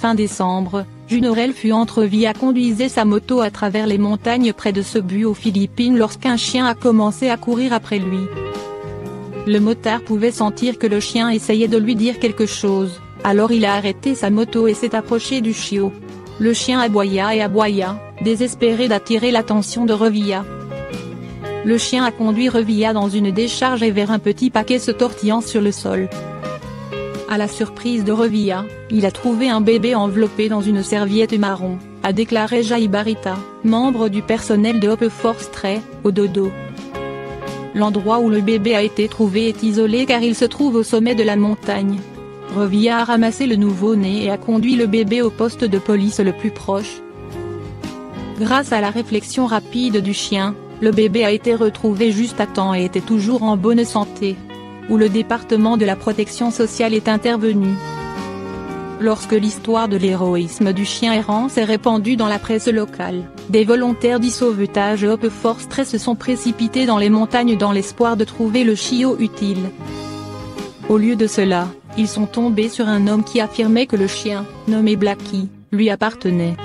Fin décembre, Junorel fut entrevue à conduisait sa moto à travers les montagnes près de Cebu aux Philippines lorsqu'un chien a commencé à courir après lui. Le motard pouvait sentir que le chien essayait de lui dire quelque chose, alors il a arrêté sa moto et s'est approché du chiot. Le chien aboya et aboya, désespéré d'attirer l'attention de Revilla. Le chien a conduit Revilla dans une décharge et vers un petit paquet se tortillant sur le sol. À la surprise de Revilla, il a trouvé un bébé enveloppé dans une serviette marron, a déclaré Barita, membre du personnel de Hope Force Tray, au dodo. L'endroit où le bébé a été trouvé est isolé car il se trouve au sommet de la montagne. Revilla a ramassé le nouveau-né et a conduit le bébé au poste de police le plus proche. Grâce à la réflexion rapide du chien, le bébé a été retrouvé juste à temps et était toujours en bonne santé. Où le département de la protection sociale est intervenu. Lorsque l'histoire de l'héroïsme du chien errant s'est répandue dans la presse locale, des volontaires du sauvetage Hope Force Très se sont précipités dans les montagnes dans l'espoir de trouver le chiot utile. Au lieu de cela, ils sont tombés sur un homme qui affirmait que le chien, nommé Blackie, lui appartenait.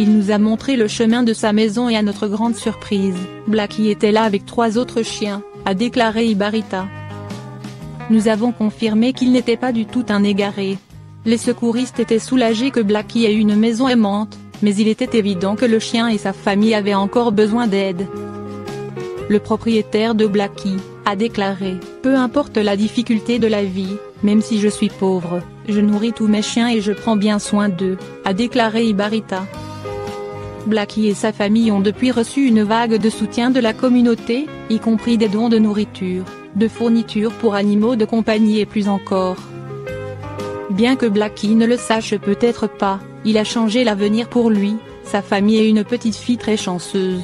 Il nous a montré le chemin de sa maison et à notre grande surprise, Blackie était là avec trois autres chiens, a déclaré Ibarita. Nous avons confirmé qu'il n'était pas du tout un égaré, les secouristes étaient soulagés que Blackie ait une maison aimante, mais il était évident que le chien et sa famille avaient encore besoin d'aide. Le propriétaire de Blackie, a déclaré, peu importe la difficulté de la vie, même si je suis pauvre, je nourris tous mes chiens et je prends bien soin d'eux, a déclaré Ibarita. Blackie et sa famille ont depuis reçu une vague de soutien de la communauté, y compris des dons de nourriture, de fournitures pour animaux de compagnie et plus encore. Bien que Blackie ne le sache peut-être pas, il a changé l'avenir pour lui, sa famille et une petite fille très chanceuse.